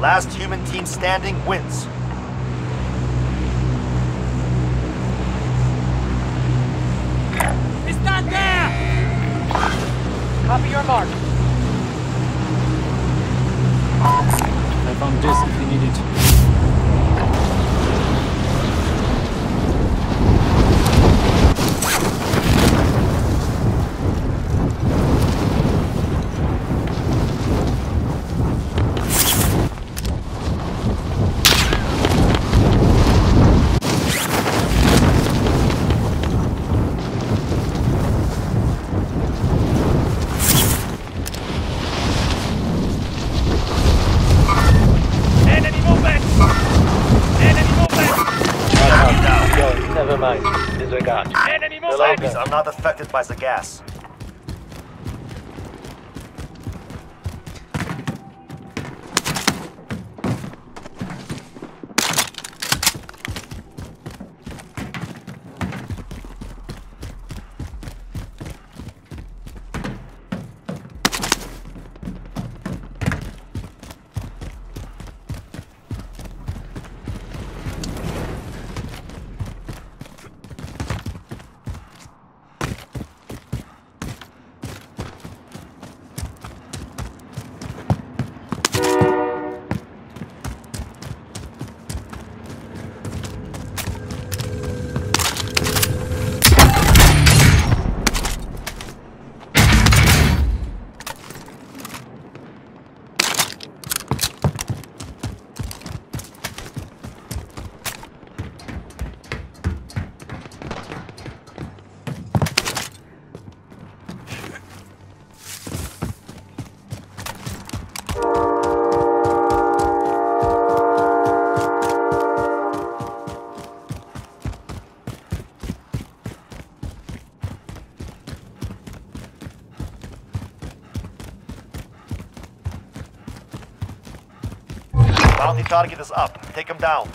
Last human team standing wins. It's not there! Copy your mark. I found this by the gas. Bounty target is up. Take him down.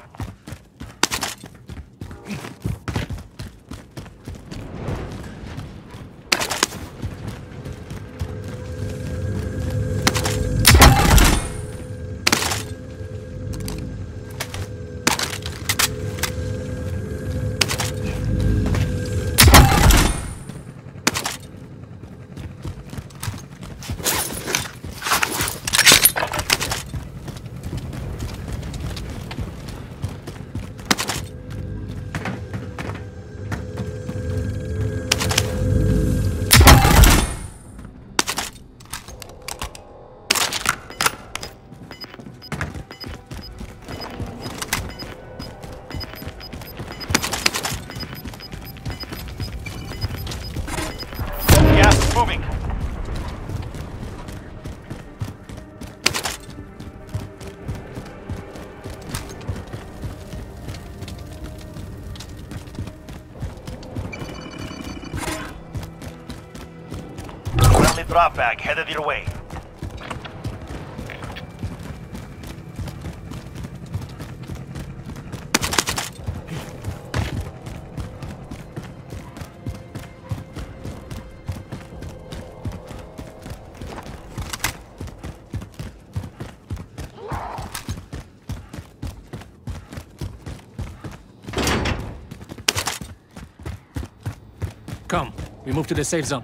Drop bag headed your way. Come, we move to the safe zone.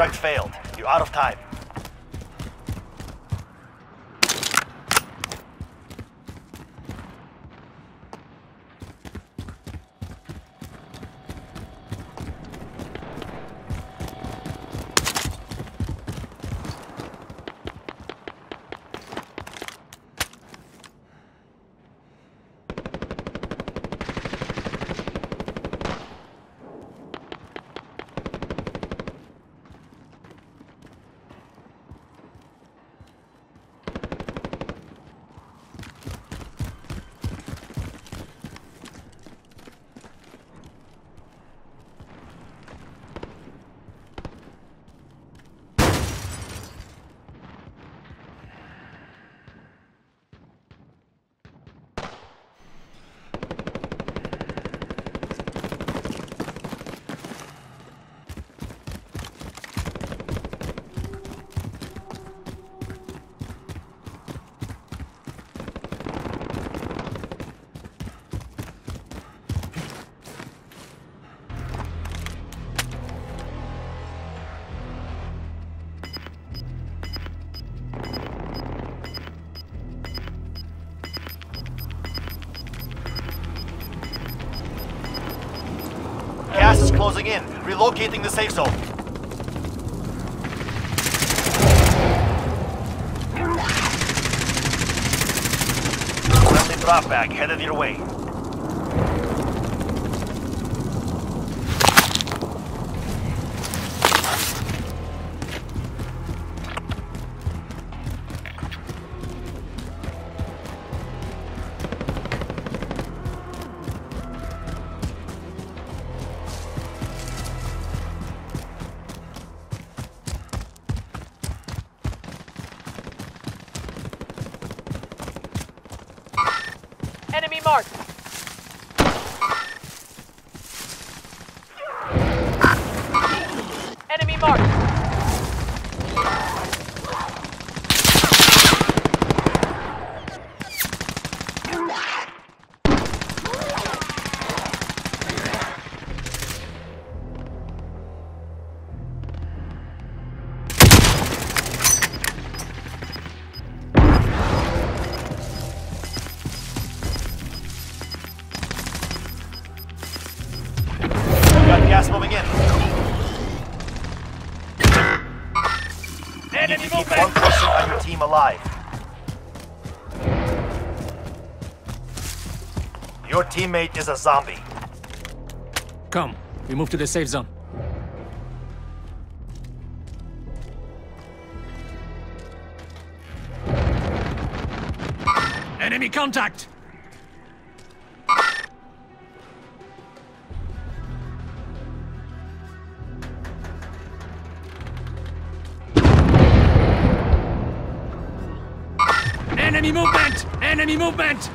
Contract failed. You're out of time. Closing in. Relocating the safe zone. Friendly drop bag headed your way. Enemy marked. Enemy marked. Keep one person on your team alive. Your teammate is a zombie. Come, we move to the safe zone. Enemy contact! Movement!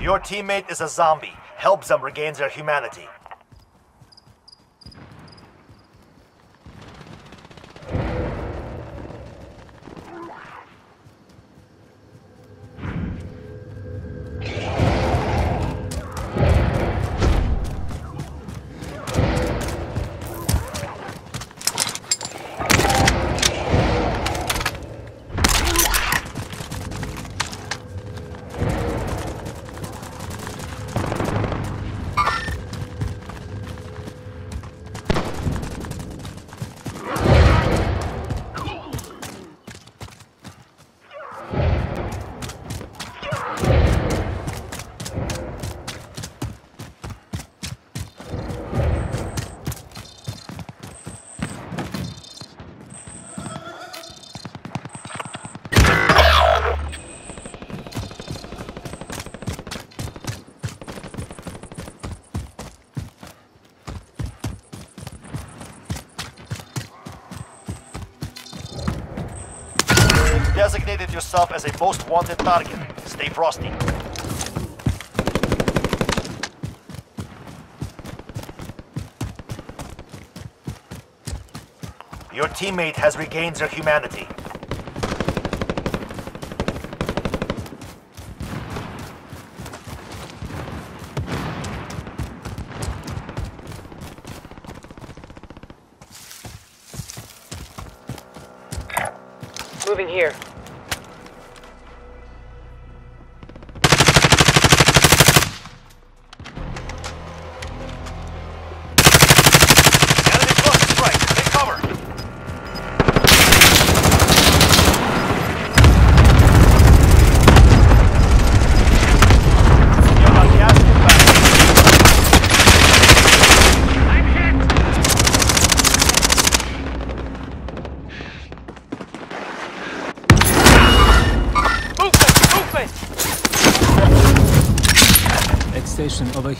Your teammate is a zombie. Help them regain their humanity. Yourself as a most wanted target. Stay frosty. Your teammate has regained their humanity.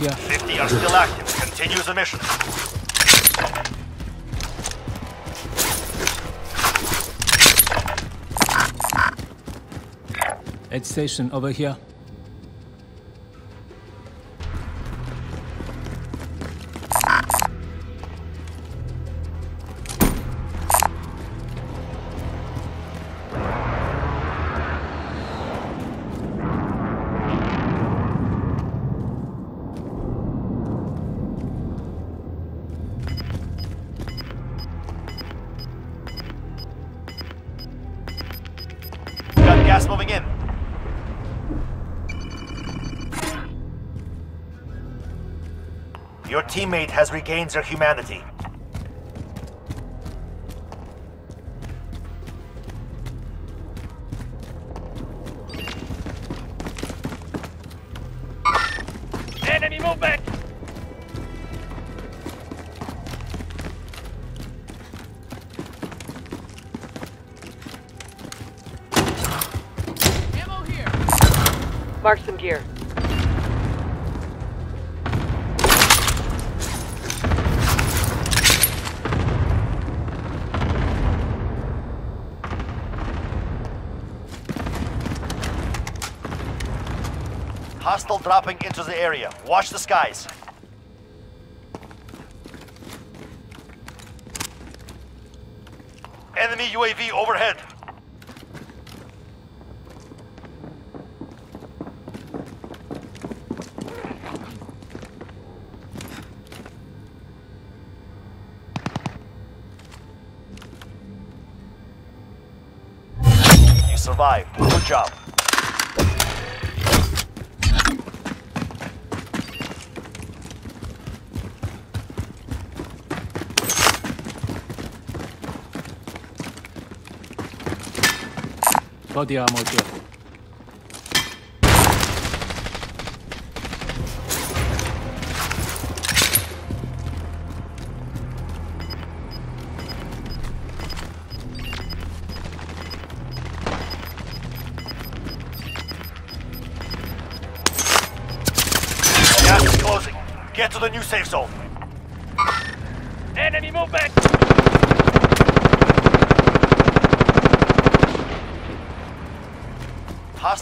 Here. 50 are still active. Continue the mission. Aid station over here. Teammate has regained their humanity. Enemy movement! Mark some gear. Hostile dropping into the area. Watch the skies. Enemy UAV overhead. You survived. Good job. Body armor here. Is closing. Get to the new safe zone. Enemy movement! Hostile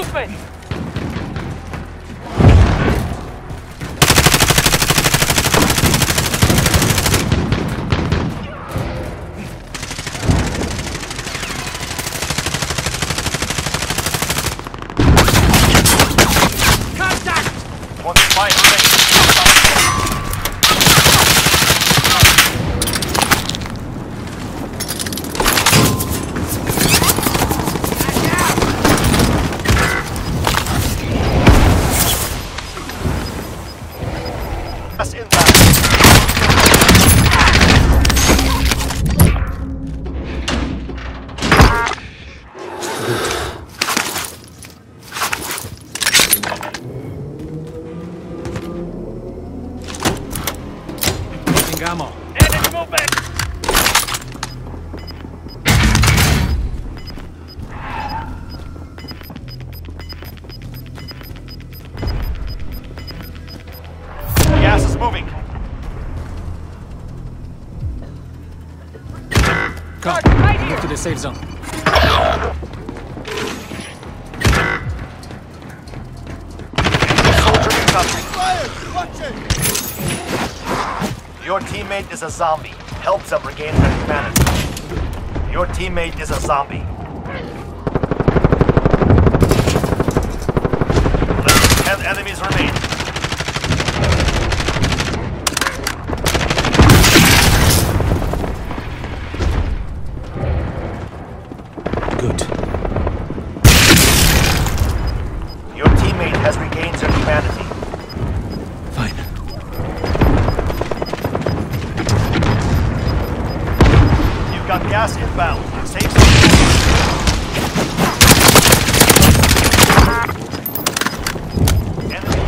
Movement! Safe zone. Soldier incoming. Your teammate is a zombie. Help them regain their humanity. Your teammate is a zombie.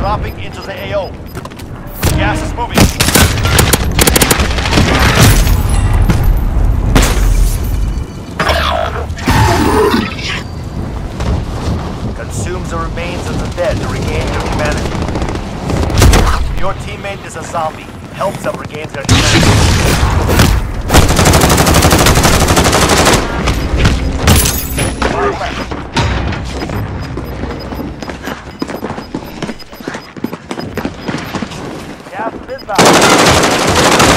Dropping into the AO. Gas is moving. Consumes the remains of the dead to regain their humanity. Your teammate is a zombie. Help them regain their humanity. through. Gas is out.